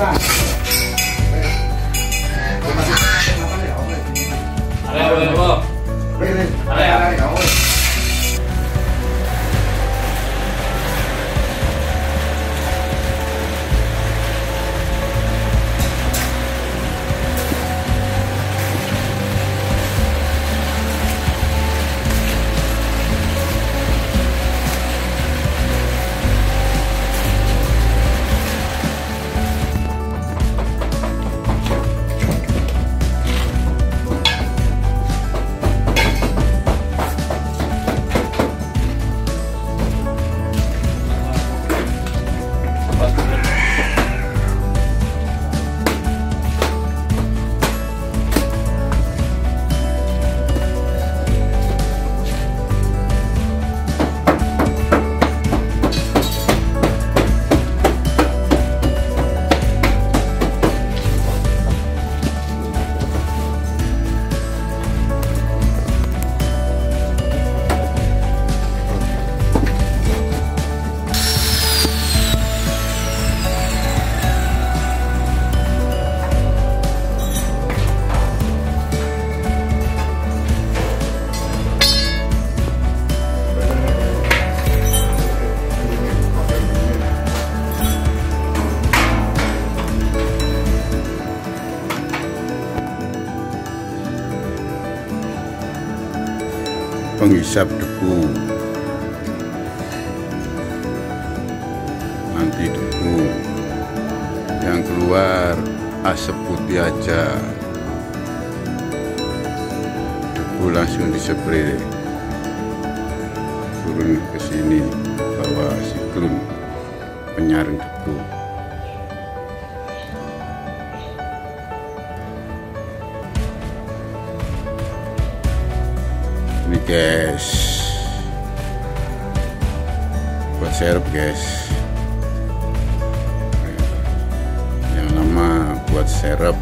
All right. Penghisap debu. Anti debu yang keluar asap putih aja. Debu langsung dispray turun ke sini bawa siklon penyaring debu guys. Buat serep guys. Yang lama buat serep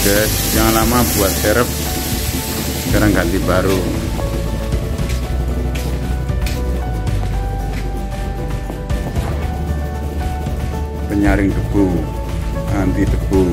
guys yang lama buat serep sekarang ganti baru penyaring debu anti debu.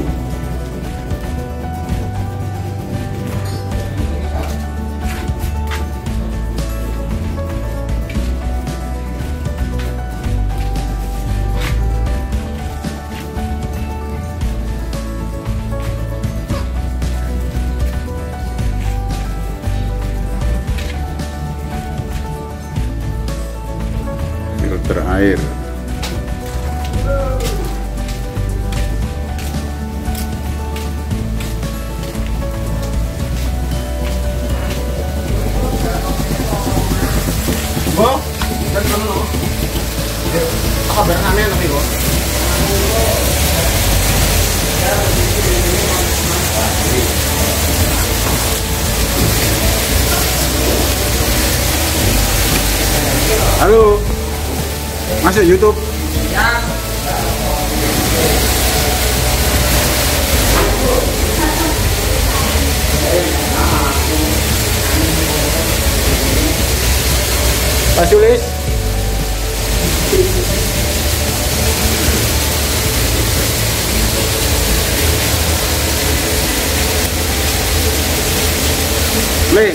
Filter air halo. Masuk YouTube Pak Sulis Play